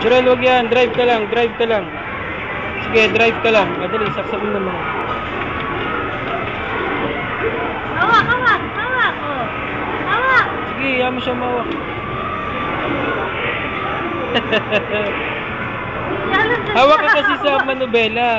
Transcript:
Jerel, wag yan. Drive ka lang, drive ka lang. Sige, drive ka lang. Madali, saksakin naman. Hawak, hawak, hawak. Oh. Hawak. Sige, ayaw mo siya mawak. Hawak ka kasi sa manubela.